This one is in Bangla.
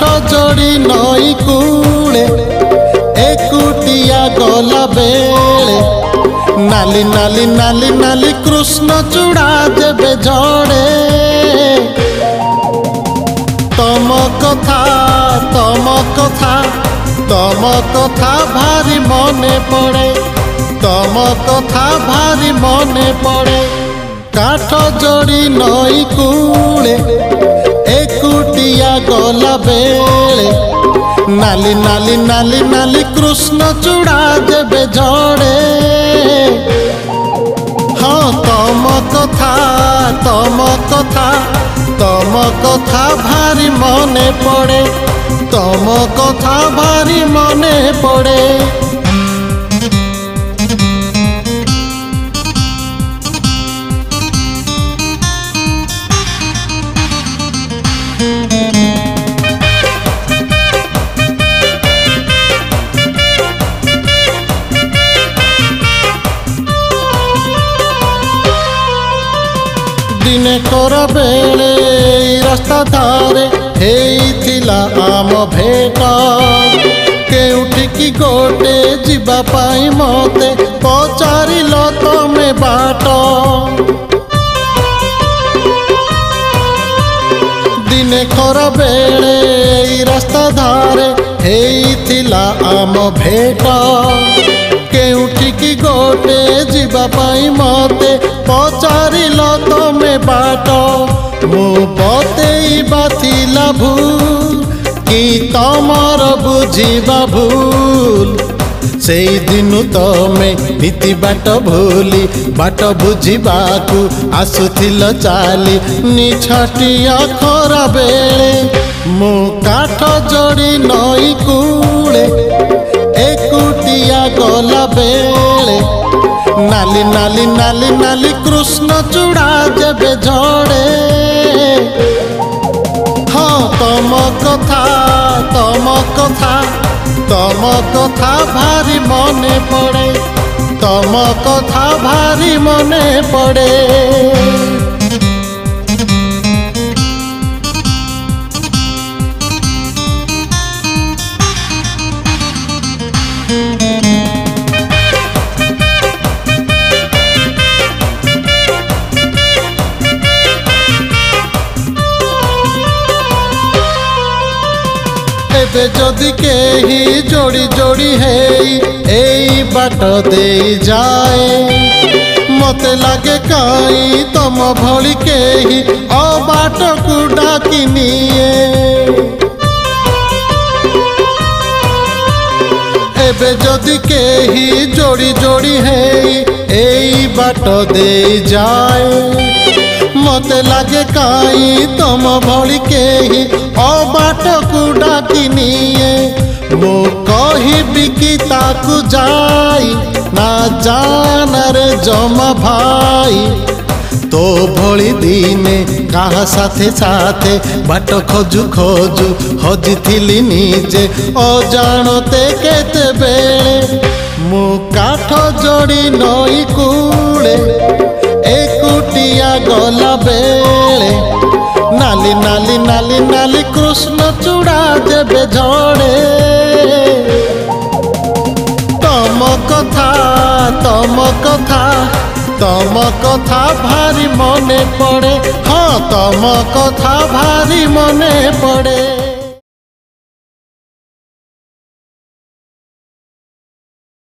ଖଜଡ଼ି ନଈ କୂଳେ ଏକୁଟିଆ ଗଲା ବେଳେ ନାଲି ନାଲି ନାଲି ନାଲି କୃଷ୍ଣ ଚୂଡ଼ା ଯେବେ ଝଡ଼େ ତମ କଥା ତମ କଥା ତମ କଥା ଭାରି ମନେ ପଡ଼େ ତମ କଥା ଭାରି ମନେ ପଡ଼େ কাঠ জড়ি নইকু ଗଲା ବେଳେ ନାଲି ନାଲି ନାଲି ନାଲି କୃଷ୍ଣ ଚୂଡ଼ା ଯେବେ ଝଡ଼େ ହଁ ତମ କଥା ତମ କଥା ତମ କଥା ଭାରି ମନେ ପଡ଼େ ତମ କଥା ଭାରି ମନେ ପଡ଼େ ଦିନେ ତୋର ବେଳେ ରାସ୍ତା ଧାରେ ହେଇଥିଲା ଆମ ଭେଟ କେଉଁଠିକି ଗୋଟେ ଯିବା ପାଇଁ ମୋତେ ପଚାରିଲ ତମେ ବାଟ ଦିନେ ଖରା ବେଳେ ରାସ୍ତା ଧାରେ ହେଇଥିଲା ଆମ ଭେଟ কেউ ঠিকি গোটে ଯିବା ପାଇଁ ମତେ ପଚାରିଲ ତମେ ବାଟ ମୁଁ ବତେଇବା ଥିଲା ଭୁଲ କି ତମର ବୁଝିବା ଭୁଲ ସେଇଦିନୁ ତମେ ନୀତି ବାଟ ଭୁଲି ବାଟ ବୁଝିବାକୁ ଆସୁଥିଲ ଚାଲି ନିଛାଟିଆ ଖରା ବେଳେ ମୁଁ କାଠ ଯୋଡ଼ି ନଈକୁ গলা বেলে নালি নালি নালি নালি কৃষ্ণ চূড়া যেবে ঝড়ে হ্যাঁ তম কথা তম কথা তম কথা ভারি মনে পড়ে তম কথা ভারি মনে পড়ে thank you সাথে যদি কেহি জড়ি জড়ি হেই এই বাট দেই যায় মতে লাগে কাই তম ভলি কেহি অ বাটকু ডাকি নিয়ে এবে যদি কেহি জড়ি জড়ি হেই এই বাট দেই যায় মতে লাগে কাই তম ভলি কেহি অ বাটক ডাকিনিয়ে মো কহিবি কি তাকু যাই না জানার জমা ভাই তো ভলি দিনে কাহা সাথে সাথে বাট খোঁজু খোঁজু হজিলি নিজে অজাণতে কেতবেলে মু কাঠ জড়ি নই কুড়ে একুটিয়া গলা বেলে নালি নালি নালি নালি কৃষ্ণ চু ଏବେ ଜଣେ ତମ କଥା ତମ କଥା ତମ କଥା ଭାରି ମନେ ପଡ଼େ ହଁ ତମ କଥା ଭାରି ମନେ ପଡ଼େ